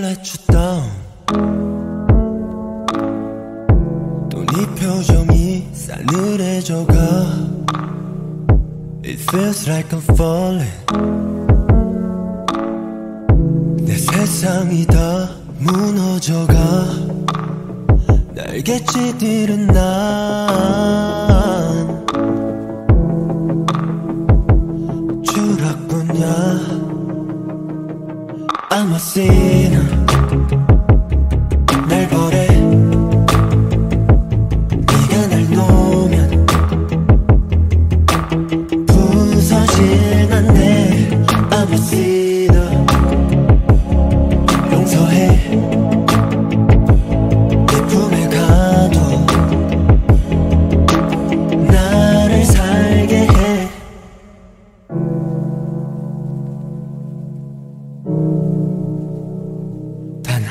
let you down 또네 표정이 싸늘해져가 It feels like I'm falling 내 세상이 다 무너져가 날개짓들은 난 추락꾼이야 I'm a sinner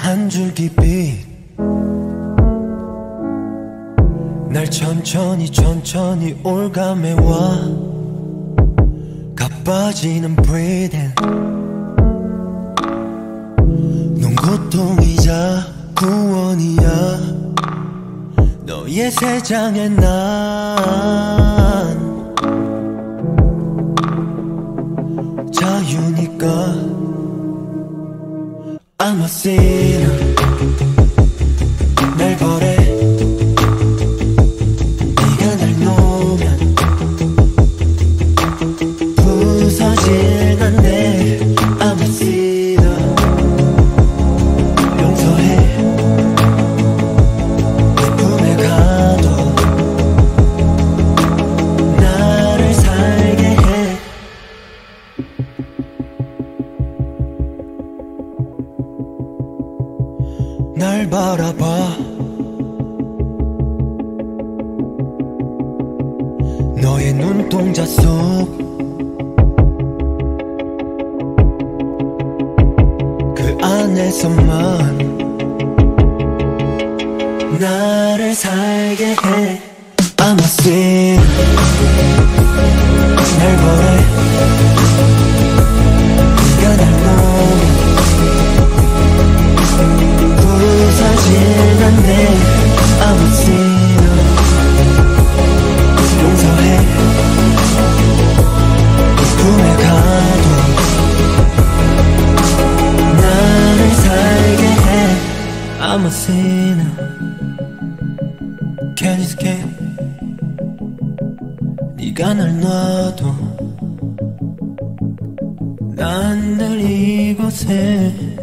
한 줄기 빛날 천천히 천천히 올가매와. 가빠지는 breathing 넌 고통이자 구원이야. 너의 세상에 난 자유니까 parceiro 날 바라봐. 너의 눈동자 속 그 안에서만 나를 살게 해. I'm a sin 날 버려 a sinner Can't escape 네가 날 놔도 난 늘 이곳에